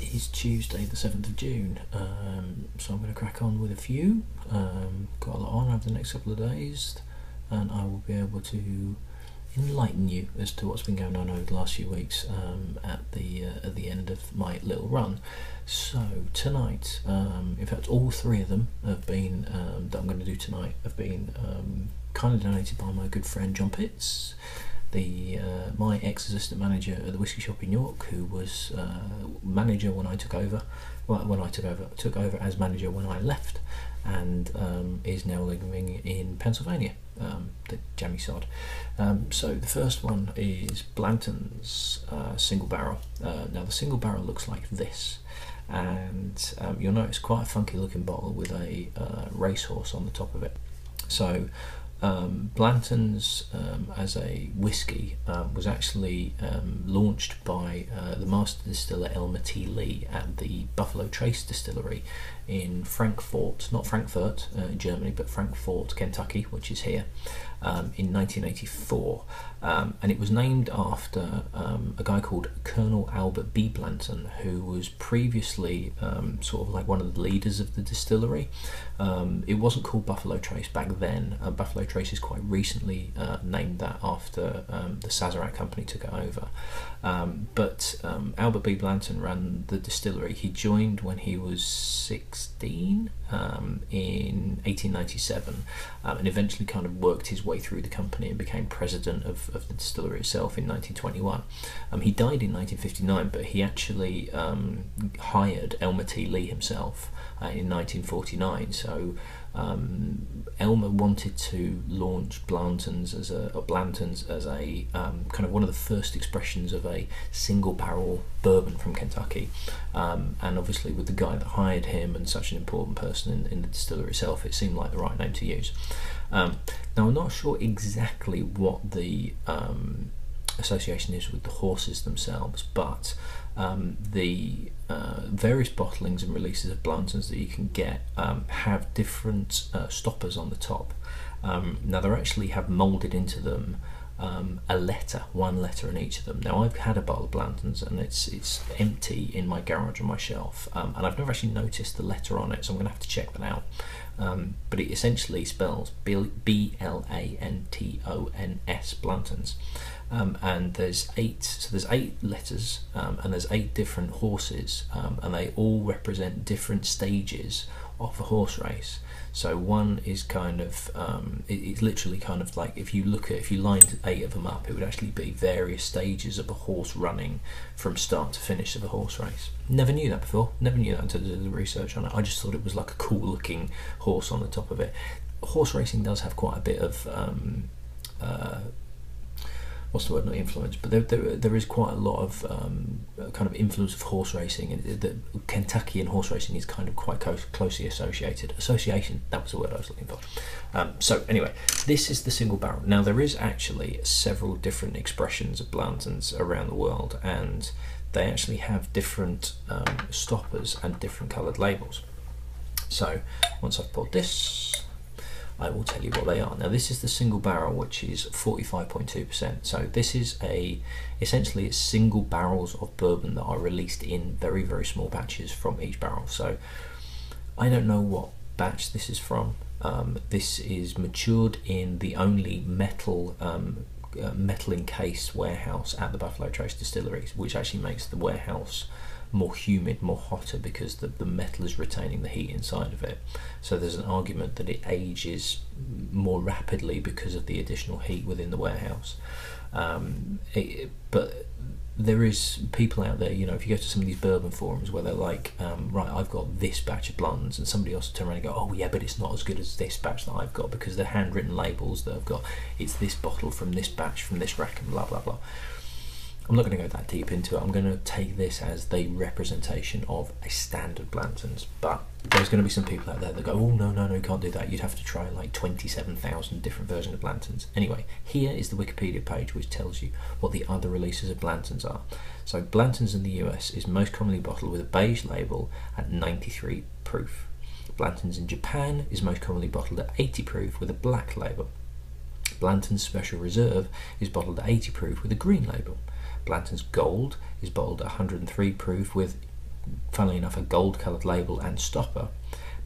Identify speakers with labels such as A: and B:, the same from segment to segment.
A: is Tuesday, the 7th of June, um, so I'm going to crack on with a few. Um, got a lot on over the next couple of days, and I will be able to enlighten you as to what's been going on over the last few weeks um, at the uh, at the end of my little run. So tonight, um, in fact, all three of them have been um, that I'm going to do tonight have been um, kind of donated by my good friend John Pitts the uh, my ex assistant manager at the whiskey shop in York, who was uh, manager when I took over. Well, when I took over, took over as manager when I left, and um, is now living in Pennsylvania. Um, the jammy sod. Um, so the first one is Blanton's uh, single barrel. Uh, now the single barrel looks like this, and um, you'll notice quite a funky looking bottle with a uh, racehorse on the top of it. So um, Blanton's um, as a whiskey um, was actually um, launched by uh, the master distiller Elmer T. Lee at the Buffalo Trace Distillery in Frankfort, not Frankfurt uh, Germany, but Frankfort, Kentucky, which is here, um, in 1984. Um, and it was named after um, a guy called Colonel Albert B. Blanton, who was previously um, sort of like one of the leaders of the distillery. It wasn't called Buffalo Trace back then. Uh, Buffalo Trace is quite recently uh, named that after the Sazerac company took it over. but Albert B. Blanton ran the distillery. He joined when he was 16 in 1897 and eventually kind of worked his way through the company and became president of of the distillery itself in 1921. Um, he died in 1959, but he actually um, hired Elmer T. Lee himself uh, in 1949. So um, Elmer wanted to launch Blanton's as a Blanton's as a um, kind of one of the first expressions of a single barrel bourbon from Kentucky, um, and obviously with the guy that hired him and such an important person in, in the distillery itself, it seemed like the right name to use. Um, now I'm not sure exactly what the um, association is with the horses themselves, but um, the uh, various bottlings and releases of Blantons that you can get um, have different uh, stoppers on the top. Um, now they actually have moulded into them um, a letter, one letter in each of them. Now I've had a bottle of Blantons and it's it's empty in my garage on my shelf, um, and I've never actually noticed the letter on it, so I'm going to have to check that out. Um, but it essentially spells B L A N T O N S Blantons um, and there's eight. So there's eight letters, um, and there's eight different horses, um, and they all represent different stages of a horse race. So one is kind of um, it, it's literally kind of like if you look at if you lined eight of them up, it would actually be various stages of a horse running from start to finish of a horse race. Never knew that before. Never knew that until I did the research on it. I just thought it was like a cool looking horse on the top of it. Horse racing does have quite a bit of um, uh, what's the word? Not influence, but there, there, there is quite a lot of um, kind of influence of horse racing, and the Kentucky and horse racing is kind of quite close, closely associated. Association, that was the word I was looking for. Um, so anyway, this is the single barrel. Now there is actually several different expressions of Blantons around the world, and they actually have different um, stoppers and different coloured labels. So once I've poured this I will tell you what they are. Now this is the single barrel which is 45.2%. So this is a essentially it's single barrels of bourbon that are released in very very small batches from each barrel. So I don't know what batch this is from. Um, this is matured in the only metal um, metal encased warehouse at the Buffalo Trace Distilleries, which actually makes the warehouse more humid, more hotter because the, the metal is retaining the heat inside of it. So there's an argument that it ages more rapidly because of the additional heat within the warehouse. Um, it, but there is people out there, you know, if you go to some of these bourbon forums where they're like, um, right, I've got this batch of Blanton's, and somebody else will turn around and go, oh yeah, but it's not as good as this batch that I've got because they're handwritten labels that I've got it's this bottle from this batch from this rack and blah blah blah. I'm not going to go that deep into it. I'm going to take this as the representation of a standard Blanton's. But there's going to be some people out there that go, oh, no, no, no, you can't do that. You'd have to try like 27,000 different versions of Blanton's. Anyway, here is the Wikipedia page which tells you what the other releases of Blanton's are. So, Blanton's in the US is most commonly bottled with a beige label at 93 proof. Blanton's in Japan is most commonly bottled at 80 proof with a black label. Blanton's Special Reserve is bottled at 80 proof with a green label. Blanton's Gold is bottled at 103 proof with funnily enough, a gold coloured label and stopper.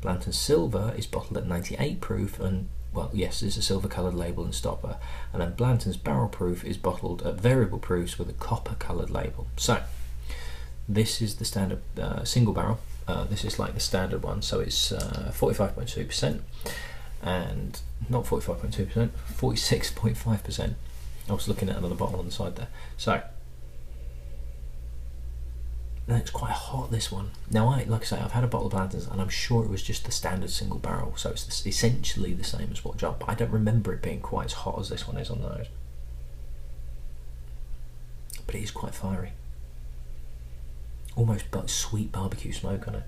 A: Blanton's Silver is bottled at 98 proof and well, yes, it's a silver coloured label and stopper, and then Blanton's barrel proof is bottled at variable proofs with a copper coloured label. So, this is the standard uh, single barrel. Uh, this is like the standard one, so it's 45.2% uh, and not 45.2%, 46.5%. I was looking at another bottle on the side there. So, it's quite hot this one. Now I like I say I've had a bottle of Blanton's and I'm sure it was just the standard single barrel, so it's essentially the same as what. But I don't remember it being quite as hot as this one is on those. But it is quite fiery, almost but sweet barbecue smoke on it.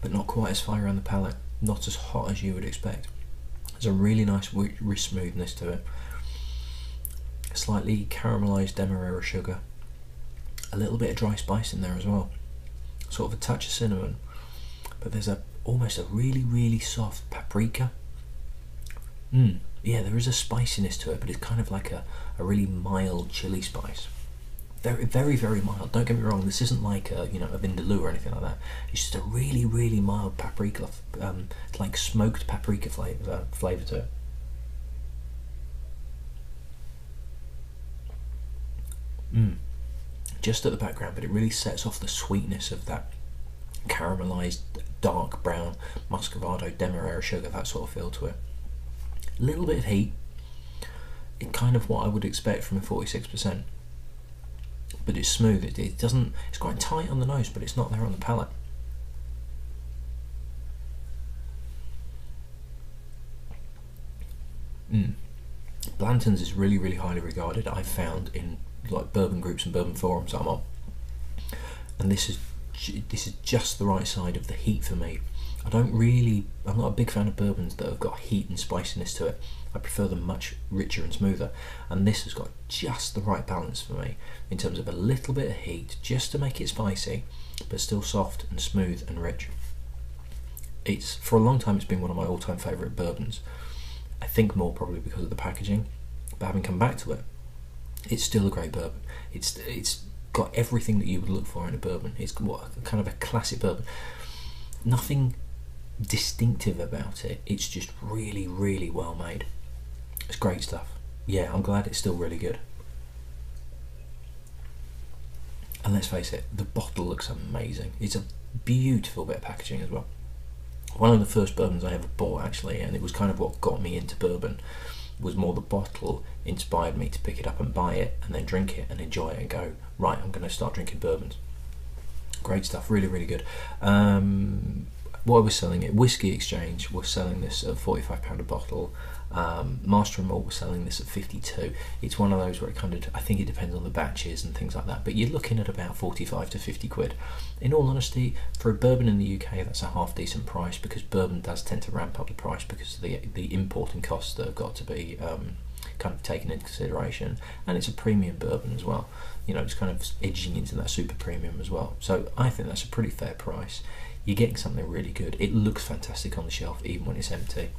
A: But not quite as fiery on the palate, not as hot as you would expect. A really nice wrist smoothness to it. Slightly caramelised demerara sugar. A little bit of dry spice in there as well. Sort of a touch of cinnamon. But there's a almost a really, really soft paprika. Mmm. Yeah, there is a spiciness to it, but it's kind of like a, a really mild chili spice very, very, very mild. Don't get me wrong. This isn't like a, you know a vindaloo or anything like that. It's just a really, really mild paprika, um, like smoked paprika flavor uh, flavor to it. Mm. Just at the background, but it really sets off the sweetness of that caramelized dark brown muscovado demerara sugar, that sort of feel to it. A little bit of heat, in kind of what I would expect from a 46% but it's smooth. It, it doesn't. It's quite tight on the nose, but it's not there on the palate. Mm. Blanton's is really, really highly regarded. I've found in like bourbon groups and bourbon forums I'm on, and this is this is just the right side of the heat for me. I don't really. I'm not a big fan of bourbons that have got heat and spiciness to it. I prefer them much richer and smoother, and this has got just the right balance for me in terms of a little bit of heat just to make it spicy, but still soft and smooth and rich. It's for a long time it's been one of my all-time favourite bourbons. I think more probably because of the packaging, but having come back to it, it's still a great bourbon. It's it's got everything that you would look for in a bourbon. It's what kind of a classic bourbon. Nothing distinctive about it. It's just really, really well made. It's great stuff. Yeah, I'm glad it's still really good. And let's face it, the bottle looks amazing. It's a beautiful bit of packaging as well. One of the first bourbons I ever bought, actually, and it was kind of what got me into bourbon, was more the bottle inspired me to pick it up and buy it and then drink it and enjoy it and go, right, I'm going to start drinking bourbons. Great stuff, really, really good. Um, what was selling it? Whiskey Exchange was selling this at £45 a bottle. Um, Master and Malt was selling this at 52. It's one of those where it kind of, I think it depends on the batches and things like that, but you're looking at about 45 to 50 quid. In all honesty, for a bourbon in the UK, that's a half decent price because bourbon does tend to ramp up the price because of the, the importing costs that have got to be um, kind of taken into consideration. And it's a premium bourbon as well. You know, it's kind of edging into that super premium as well. So I think that's a pretty fair price. You're getting something really good. It looks fantastic on the shelf even when it's empty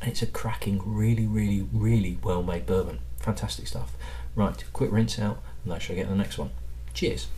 A: and it's a cracking, really, really, really well made bourbon. Fantastic stuff. Right, quick rinse out, and I shall get the next one. Cheers.